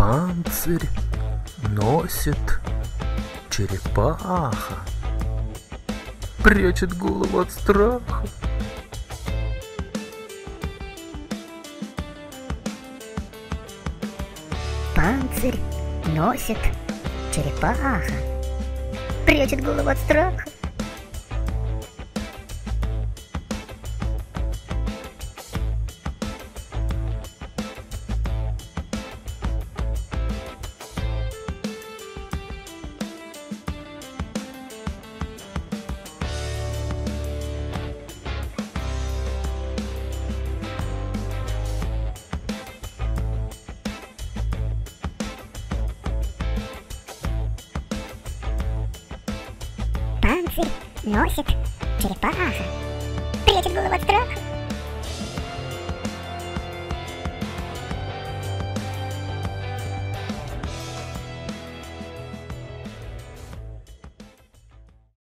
Панцирь носит черепаха. Прячет голову от страха. Панцирь носит черепаха. Прячет голову от страха. Носит черепаха. Прячет голову от страха.